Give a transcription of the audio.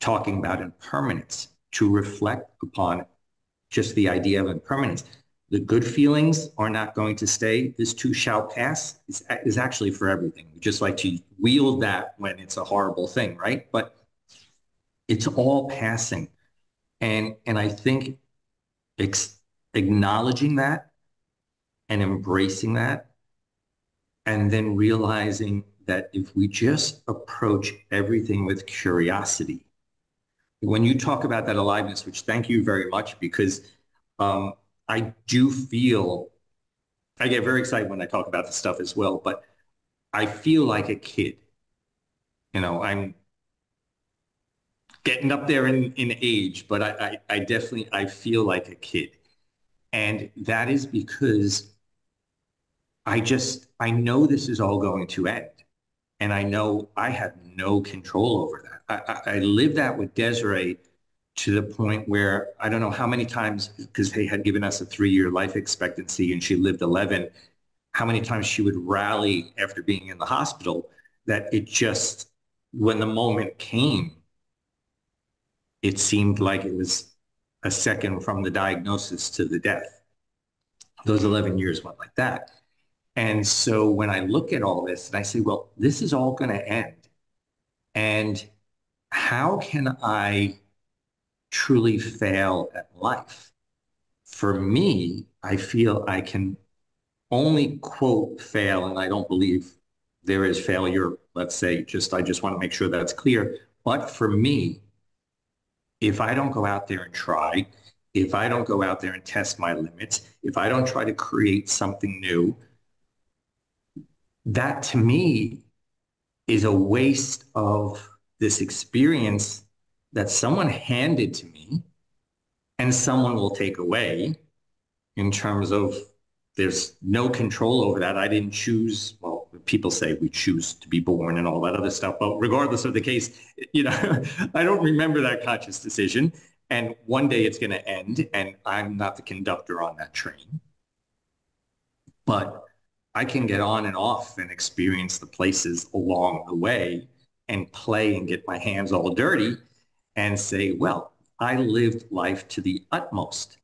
talking about impermanence to reflect upon just the idea of impermanence. The good feelings are not going to stay. This too shall pass is, is actually for everything. We just like to wield that when it's a horrible thing, right? But it's all passing. And, and I think acknowledging that and embracing that and then realizing that if we just approach everything with curiosity, when you talk about that aliveness, which thank you very much, because um, I do feel, I get very excited when I talk about this stuff as well, but I feel like a kid. You know, I'm getting up there in, in age, but I, I, I definitely, I feel like a kid. And that is because I just, I know this is all going to end. And I know I had no control over that. I, I, I live that with Desiree to the point where I don't know how many times, because they had given us a three-year life expectancy and she lived 11, how many times she would rally after being in the hospital that it just, when the moment came, it seemed like it was a second from the diagnosis to the death. Those 11 years went like that. And so when I look at all this and I say, well, this is all going to end. And how can I truly fail at life? For me, I feel I can only quote fail, and I don't believe there is failure. Let's say just, I just want to make sure that's clear. But for me, if I don't go out there and try, if I don't go out there and test my limits, if I don't try to create something new, that to me is a waste of this experience that someone handed to me and someone will take away in terms of there's no control over that. I didn't choose, well, people say we choose to be born and all that other stuff. But regardless of the case, you know, I don't remember that conscious decision. And one day it's going to end and I'm not the conductor on that train. But I can get on and off and experience the places along the way and play and get my hands all dirty and say, well, I lived life to the utmost.